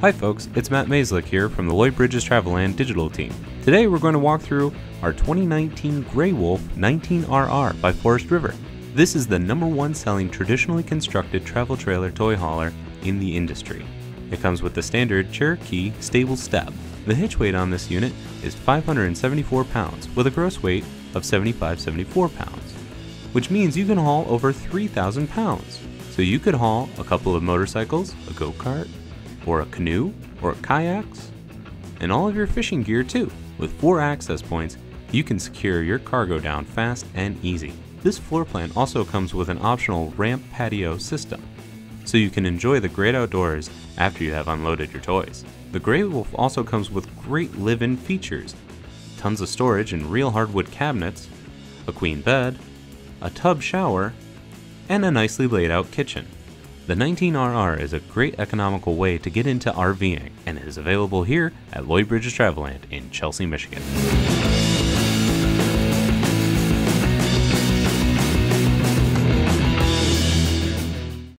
Hi folks, it's Matt Maislick here from the Lloyd Bridges Traveland digital team. Today we're going to walk through our 2019 Grey Wolf 19RR by Forest River. This is the number one selling traditionally constructed travel trailer toy hauler in the industry. It comes with the standard Cherokee stable step. The hitch weight on this unit is 574 pounds with a gross weight of 7574 pounds, which means you can haul over 3,000 pounds. So you could haul a couple of motorcycles, a go-kart, or a canoe, or kayaks, and all of your fishing gear too. With four access points, you can secure your cargo down fast and easy. This floor plan also comes with an optional ramp patio system, so you can enjoy the great outdoors after you have unloaded your toys. The Grey Wolf also comes with great live-in features, tons of storage and real hardwood cabinets, a queen bed, a tub shower, and a nicely laid out kitchen. The 19RR is a great economical way to get into RVing and is available here at Lloyd Bridges Traveland in Chelsea, Michigan.